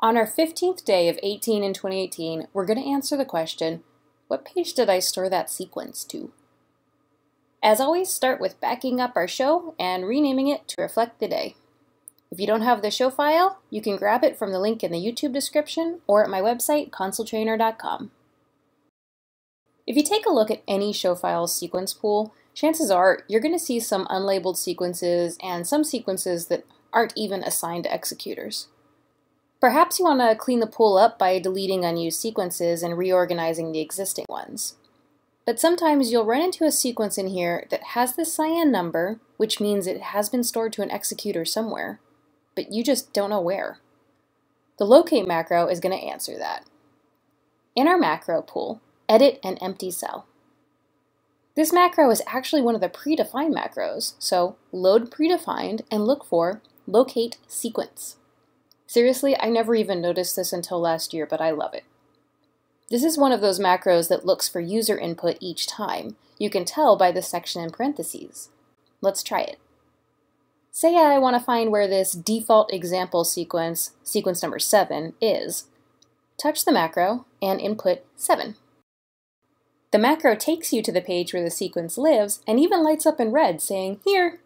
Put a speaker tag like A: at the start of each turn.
A: On our 15th day of 18 in 2018, we're going to answer the question, what page did I store that sequence to? As always, start with backing up our show and renaming it to reflect the day. If you don't have the show file, you can grab it from the link in the YouTube description or at my website, consoletrainer.com. If you take a look at any show file sequence pool, chances are you're going to see some unlabeled sequences and some sequences that aren't even assigned to executors. Perhaps you want to clean the pool up by deleting unused sequences and reorganizing the existing ones. But sometimes you'll run into a sequence in here that has this cyan number, which means it has been stored to an executor somewhere, but you just don't know where. The locate macro is going to answer that. In our macro pool, edit an empty cell. This macro is actually one of the predefined macros, so load predefined and look for locate sequence. Seriously, I never even noticed this until last year, but I love it. This is one of those macros that looks for user input each time. You can tell by the section in parentheses. Let's try it. Say I want to find where this default example sequence, sequence number 7, is. Touch the macro and input 7. The macro takes you to the page where the sequence lives and even lights up in red saying, here,